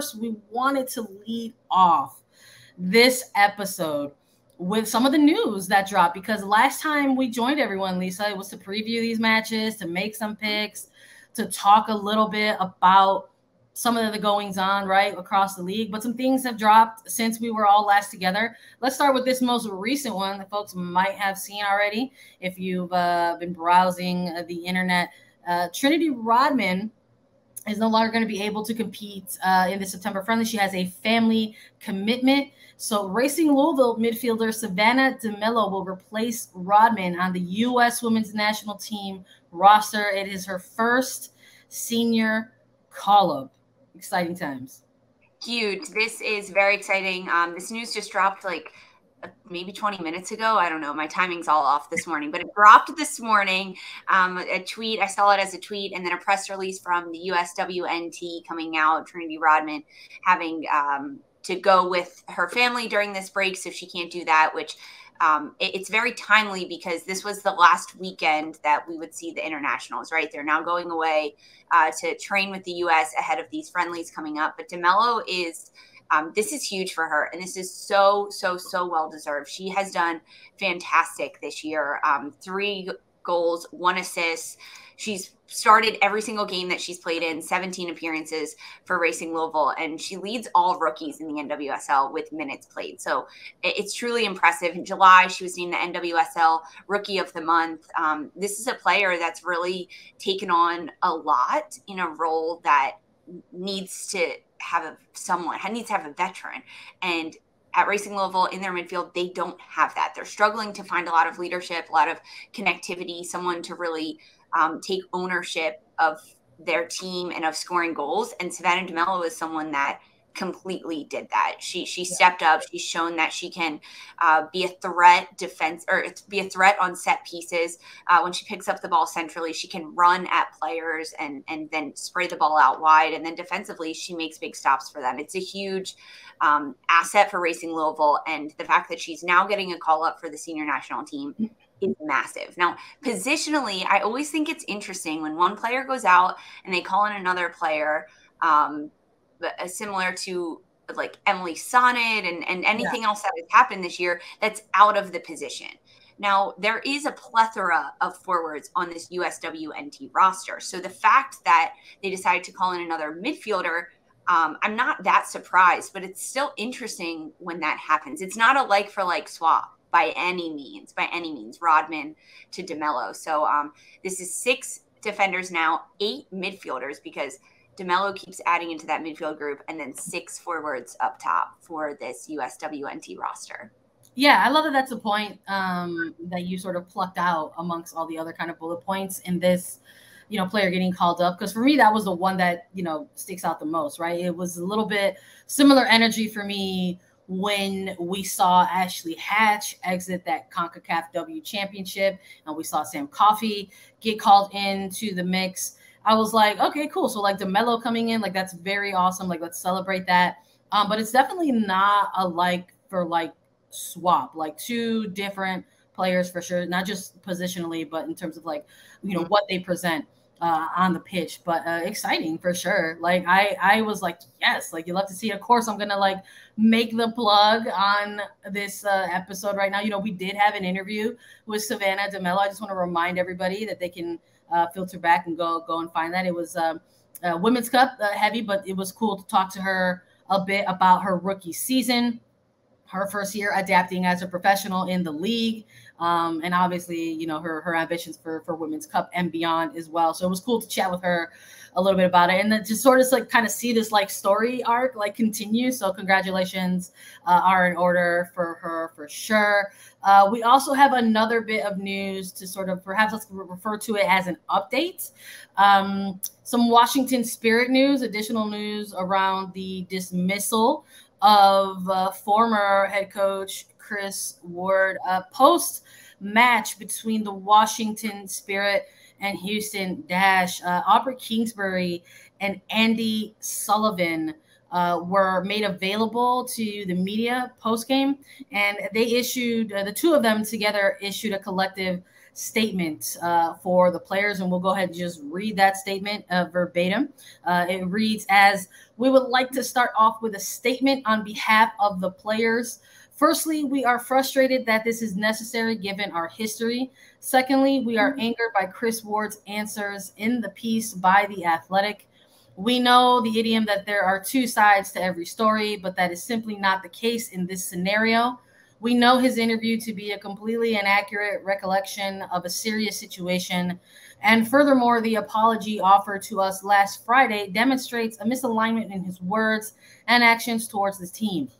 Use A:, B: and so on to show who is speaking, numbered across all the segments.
A: first, we wanted to lead off this episode with some of the news that dropped because last time we joined everyone, Lisa, it was to preview these matches, to make some picks, to talk a little bit about some of the goings on right across the league. But some things have dropped since we were all last together. Let's start with this most recent one that folks might have seen already if you've uh, been browsing the internet. Uh, Trinity Rodman is no longer going to be able to compete uh, in the September friendly. She has a family commitment. So, Racing Louisville midfielder Savannah DeMelo will replace Rodman on the U.S. women's national team roster. It is her first senior call up. Exciting times.
B: Huge. This is very exciting. Um, this news just dropped like maybe 20 minutes ago. I don't know. My timing's all off this morning, but it dropped this morning. Um, a tweet, I saw it as a tweet, and then a press release from the USWNT coming out, Trinity Rodman having um, to go with her family during this break. So she can't do that, which um, it, it's very timely because this was the last weekend that we would see the internationals, right? They're now going away uh, to train with the U.S. ahead of these friendlies coming up. But DeMelo is um, this is huge for her, and this is so so so well deserved. She has done fantastic this year. Um, three goals, one assist. She's started every single game that she's played in, 17 appearances for Racing Louisville, and she leads all rookies in the NWSL with minutes played. So it's truly impressive. In July, she was named the NWSL Rookie of the Month. Um, this is a player that's really taken on a lot in a role that needs to have a someone needs to have a veteran and at Racing Louisville in their midfield, they don't have that. They're struggling to find a lot of leadership, a lot of connectivity, someone to really um, take ownership of their team and of scoring goals. And Savannah DeMelo is someone that completely did that. She she stepped up. She's shown that she can uh, be a threat defense or be a threat on set pieces. Uh, when she picks up the ball centrally, she can run at players and and then spray the ball out wide. And then defensively, she makes big stops for them. It's a huge um, asset for Racing Louisville, and the fact that she's now getting a call up for the senior national team is massive. Now, positionally, I always think it's interesting when one player goes out and they call in another player. Um, similar to like Emily Sonnett and, and anything yeah. else that has happened this year that's out of the position. Now, there is a plethora of forwards on this USWNT roster. So the fact that they decided to call in another midfielder, um, I'm not that surprised, but it's still interesting when that happens. It's not a like for like swap by any means, by any means, Rodman to DeMelo. So um, this is six defenders now, eight midfielders because – DeMelo keeps adding into that midfield group, and then six forwards up top for this USWNT roster.
A: Yeah, I love that. That's a point um, that you sort of plucked out amongst all the other kind of bullet points in this, you know, player getting called up. Because for me, that was the one that you know sticks out the most. Right? It was a little bit similar energy for me when we saw Ashley Hatch exit that CONCACAF W championship and we saw Sam Coffey get called into the mix. I was like, okay, cool. So like DeMelo coming in, like that's very awesome. Like let's celebrate that. Um, but it's definitely not a like for like swap, like two different players for sure, not just positionally, but in terms of like, you know, mm-hmm. what they present uh, on the pitch. But uh, exciting for sure. Like I, I was like, yes, like you love to see. Of course, I'm gonna like make the plug on this uh, episode right now. You know, we did have an interview with Savannah DeMelo. I just want to remind everybody that they can uh, filter back and go go and find that. It was um, uh, Women's Cup uh, heavy, but it was cool to talk to her a bit about her rookie season, her first year adapting as a professional in the league, um, and obviously, you know, her her ambitions for for Women's Cup and beyond as well. So it was cool to chat with her a little bit about it and then just sort of like kind of see this like story arc like continue. So congratulations uh, are in order for her for sure. Uh, we also have another bit of news to sort of perhaps let's refer to it as an update. Um, some Washington Spirit news, additional news around the dismissal of uh, former head coach Kris Ward uh, post match between the Washington Spirit and Houston Dash. Uh, Aubrey Kingsbury and Andi Sullivan uh, were made available to the media post game, and they issued uh, the two of them together issued a collective statement uh, for the players, and we'll go ahead and just read that statement uh, verbatim. Uh, it reads as We would like to start off with a statement on behalf of the players. Firstly, we are frustrated that this is necessary given our history. Secondly, we are mm-hmm. angered by Kris Ward's answers in the piece by The Athletic. We know the idiom that there are two sides to every story, but that is simply not the case in this scenario. We know his interview to be a completely inaccurate recollection of a serious situation. And furthermore, the apology offered to us last Friday demonstrates a misalignment in his words and actions towards the team.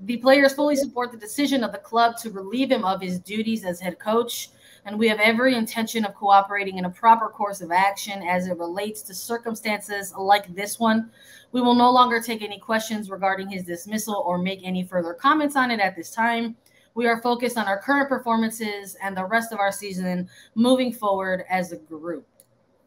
A: The players fully support the decision of the club to relieve him of his duties as head coach, and we have every intention of cooperating in a proper course of action as it relates to circumstances like this one. We will no longer take any questions regarding his dismissal or make any further comments on it at this time. We are focused on our current performances and the rest of our season moving forward as a group.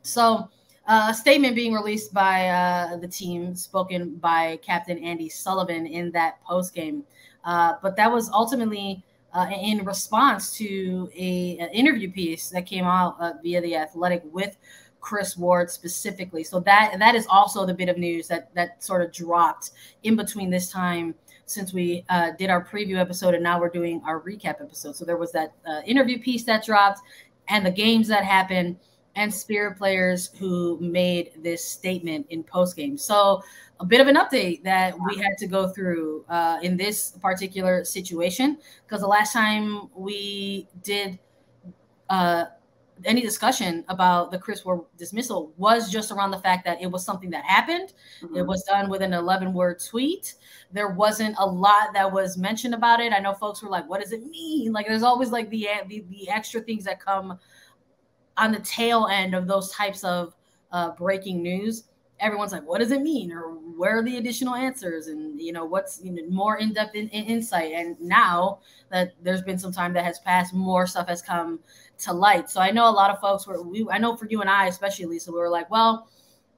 A: So, a statement being released by uh, the team, spoken by Captain Andi Sullivan in that post game. Uh, but that was ultimately uh, in response to a, an interview piece that came out uh, via the Athletic with Kris Ward specifically. So that that is also the bit of news that that sort of dropped in between this time since we uh, did our preview episode and now we're doing our recap episode. So there was that uh, interview piece that dropped and the games that happened and Spirit players who made this statement in post game. So a bit of an update that we had to go through uh, in this particular situation because the last time we did uh, any discussion about the Kris Ward dismissal was just around the fact that it was something that happened. Mm-hmm. It was done with an 11 word tweet. There wasn't a lot that was mentioned about it. I know folks were like, what does it mean? Like, there's always like the, the, the extra things that come on the tail end of those types of uh, breaking news. Everyone's like, what does it mean? Or where are the additional answers? And, you know, what's you know, more in depth in, in insight? And now that there's been some time that has passed, more stuff has come to light. So I know a lot of folks were we I know for you and I especially Lisa we were like, well,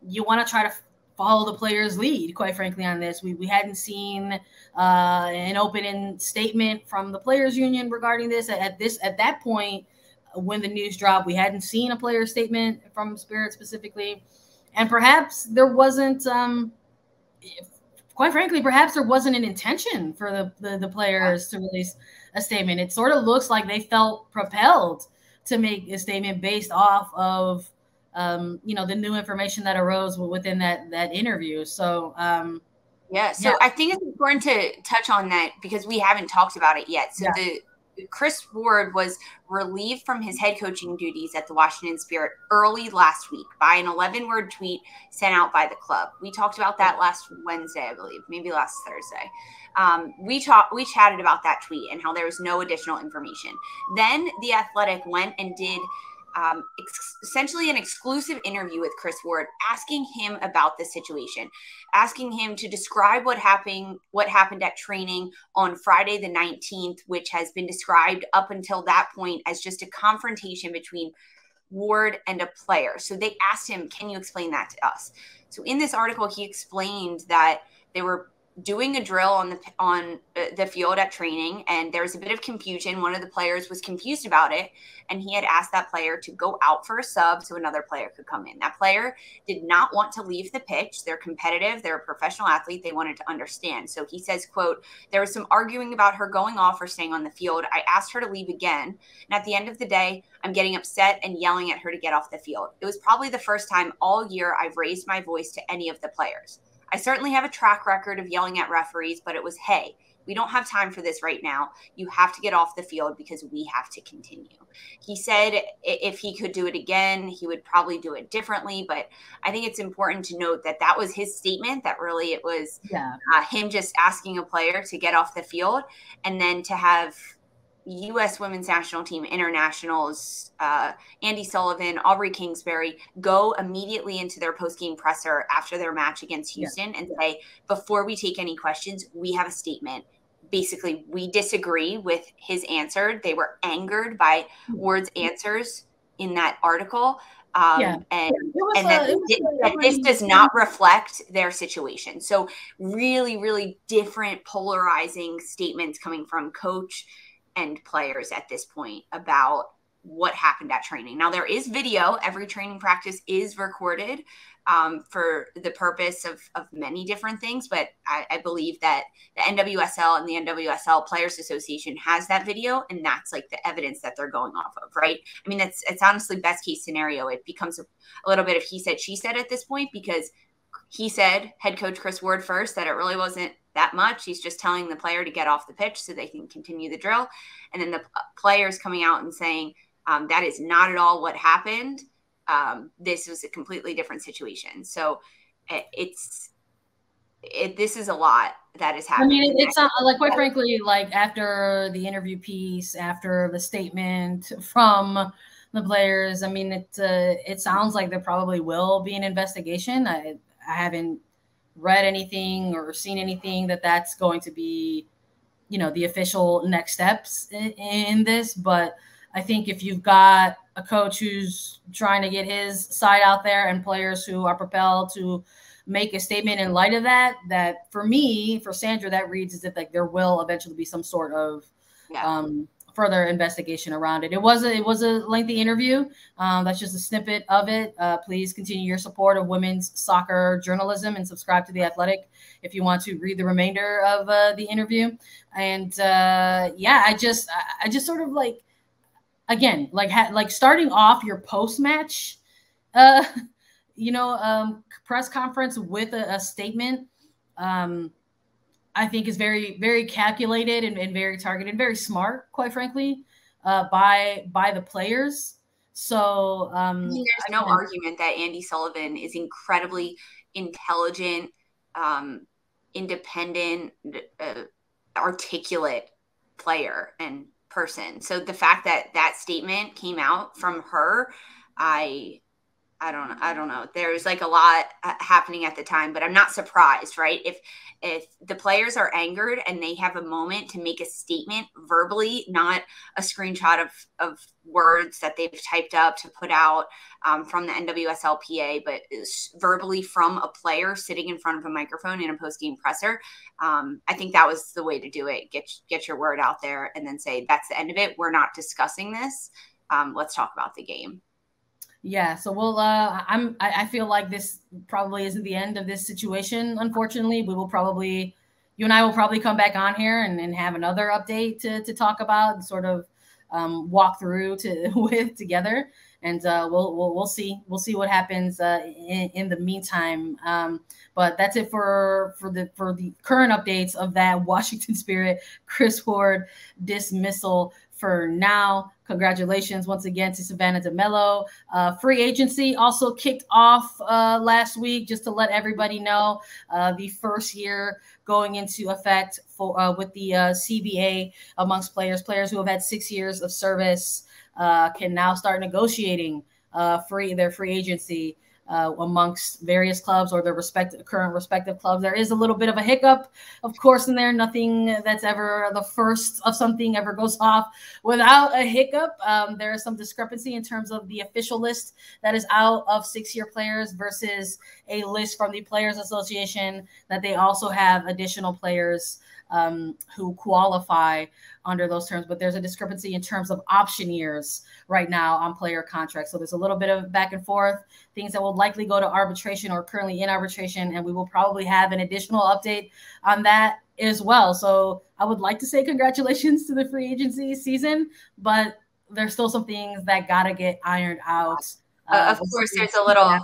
A: you want to try to follow the player's lead, quite frankly, on this. We we hadn't seen uh, an open statement from the players union regarding this at, at this at that point when the news dropped. We hadn't seen a player statement from Spirit specifically, and perhaps there wasn't. Um, quite frankly, perhaps there wasn't an intention for the, the, the players to release a statement. It sort of looks like they felt propelled to make a statement based off of um, you know the new information that arose within that that interview. So um,
B: yeah, so yeah. I think it's important to touch on that because we haven't talked about it yet. So yeah. the Kris Ward was relieved from his head coaching duties at the Washington Spirit early last week by an 11 word tweet sent out by the club. We talked about that last Wednesday, I believe, maybe last Thursday. Um, we talked, we chatted about that tweet and how there was no additional information. Then the Athletic went and did um, ex- essentially an exclusive interview with Kris Ward, asking him about the situation, asking him to describe what happened what happened at training on Friday the 19th, which has been described up until that point as just a confrontation between Ward and a player. So they asked him, "Can you explain that to us?" So in this article, he explained that they were doing a drill on the on uh, the field at training and there was a bit of confusion. One of the players was confused about it and he had asked that player to go out for a sub so another player could come in. That player did not want to leave the pitch. They're competitive. They're a professional athlete. They wanted to understand. So he says quote there was some arguing about her going off or staying on the field. I asked her to leave again and at the end of the day i'm getting upset and yelling at her to get off the field. It was probably the first time all year i've raised my voice to any of the players I certainly have a track record of yelling at referees, but it was, hey, we don't have time for this right now. You have to get off the field because we have to continue. He said if he could do it again, he would probably do it differently. But I think it's important to note that that was his statement, that really it was yeah. uh, him just asking a player to get off the field and then to have U.S. Women's National Team internationals, uh, Andi Sullivan, Aubrey Kingsbury, go immediately into their post-game presser after their match against Houston yeah. and say, before we take any questions, we have a statement. Basically, we disagree with his answer. They were angered by hmm. Ward's answers in that article. Um, yeah. and, and a, that, that this does not reflect their situation. So really, really different polarizing statements coming from coach players at this point about what happened at training. Now there is video. Every training practice is recorded um, for the purpose of, of many different things. But I, I, believe that the NWSL and the NWSL Players Association has that video, and that's like the evidence that they're going off of, right? I mean, it's it's honestly best case scenario. It becomes a, a little bit of he said she said at this point because he said head coach Kris Ward first that it really wasn't that much. He's just telling the player to get off the pitch so they can continue the drill, and then the players coming out and saying um, that is not at all what happened um, this was a completely different situation. So it, it's it, this is a lot that is happening.
A: I mean, it's not like quite frankly, like after the interview piece, after the statement from the players. I mean, it uh, it sounds like there probably will be an investigation. I I haven't read anything or seen anything that that's going to be, you know, the official next steps in, in this. But I think if you've got a coach who's trying to get his side out there and players who are propelled to make a statement in light of that that for me for sandra that reads as if like there will eventually be some sort of yeah. um, further investigation around it. It was a it was a lengthy interview. Um, that's just a snippet of it. Uh, please continue your support of women's soccer journalism and subscribe to the athletic if you want to read the remainder of uh, the interview. And uh, yeah i just i just sort of like again, like like starting off your post match, uh, you know, um, press conference with a, a statement, um, I think is very very calculated and, and very targeted, very smart, quite frankly, uh, by by the players. So um,
B: I there's no argument that Andi Sullivan is incredibly intelligent, um, independent, uh, articulate player, and person. So the fact that that statement came out from her, I I don't I don't know. There's like a lot uh, happening at the time, but I'm not surprised, right? If if the players are angered and they have a moment to make a statement verbally, not a screenshot of of words that they've typed up to put out um, from the NWSLPA, but verbally from a player sitting in front of a microphone in a post game presser, um, I think that was the way to do it. Get get your word out there and then say that's the end of it. We're not discussing this. Um, let's talk about the game.
A: Yeah, so we'll. Uh, I'm. I, I feel like this probably isn't the end of this situation. Unfortunately, we will probably, you and I will probably come back on here and, and have another update to to talk about and sort of um, walk through to with together, and uh, we'll, we'll we'll see we'll see what happens uh, in, in the meantime. Um, but that's it for for the for the current updates of that Washington Spirit Kris Ward dismissal for now. Congratulations once again to Savannah DeMelo. Uh, free agency also kicked off uh, last week, just to let everybody know. Uh, the first year going into effect for uh, with the uh, CBA amongst players, players who have had six years of service uh, can now start negotiating free their free agency uh, amongst various clubs or their respective current respective clubs. There is a little bit of a hiccup, of course, in there. Nothing that's ever the first of something ever goes off without a hiccup. Um, there is some discrepancy in terms of the official list that is out of six-year players versus a list from the Players Association that they also have additional players um, who qualify under those terms. But there's a discrepancy in terms of option years right now on player contracts. So there's a little bit of back and forth, things that will likely go to arbitration or currently in arbitration. And we will probably have an additional update on that as well. So I would like to say congratulations to the free agency season, but there's still some things that got to get ironed out.
B: Uh, of course, there's a little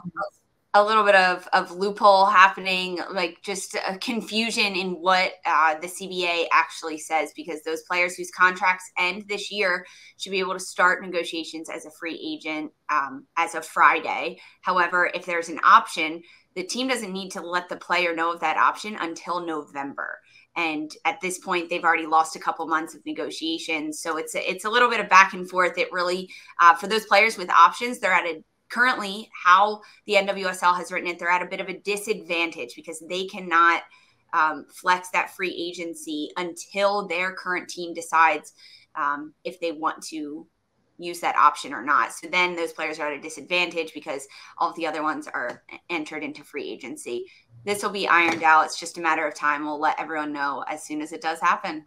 B: a little bit of, of loophole happening, like just a confusion in what uh, the CBA actually says, because those players whose contracts end this year should be able to start negotiations as a free agent um, as of Friday. However, if there's an option, the team doesn't need to let the player know of that option until November. And at this point, they've already lost a couple months of negotiations, so it's a, it's a little bit of back and forth. It really, uh, for those players with options, they're at a currently how the NWSL has written it, they're at a bit of a disadvantage because they cannot um, flex that free agency until their current team decides um, if they want to use that option or not. So then those players are at a disadvantage because all of the other ones are entered into free agency. This will be ironed out. It's just a matter of time. We'll let everyone know as soon as it does happen.